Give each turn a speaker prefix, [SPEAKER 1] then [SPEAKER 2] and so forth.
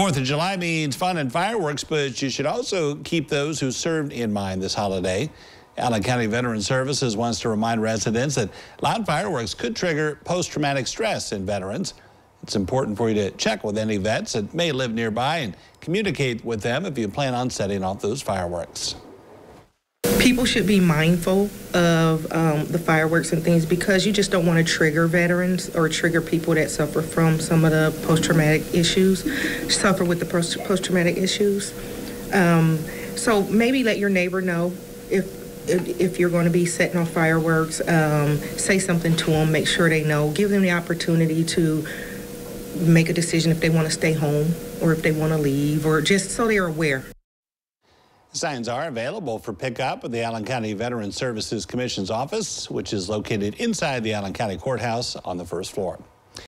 [SPEAKER 1] Fourth of July means fun and fireworks, but you should also keep those who served in mind this holiday. Allen County Veteran Services wants to remind residents that loud fireworks could trigger post-traumatic stress in veterans. It's important for you to check with any vets that may live nearby and communicate with them if you plan on setting off those fireworks.
[SPEAKER 2] People should be mindful of um, the fireworks and things because you just don't want to trigger veterans or trigger people that suffer from some of the post-traumatic issues, suffer with the post-traumatic issues. Um, so maybe let your neighbor know if if you're going to be setting off fireworks, um, say something to them, make sure they know, give them the opportunity to make a decision if they want to stay home or if they want to leave or just so they're aware.
[SPEAKER 1] Signs are available for pickup at the Allen County Veteran Services Commission's office, which is located inside the Allen County Courthouse on the first floor.